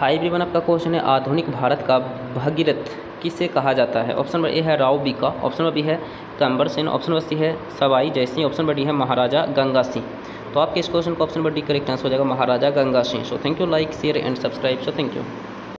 High one आपका question है आधुनिक भारत का भगीरथ किसे कहा जाता है? ऑप्शन नंबर ए है Rao Bika, option number B है Kambar Sen, option number C है Sawai Jaisingh, option number D है महाराजा गंगा सिंह तो आपके इस क्वेश्चन का option number D correct answer हो जाएगा Maharaja Ganga Singh so thank you like share and subscribe so thank you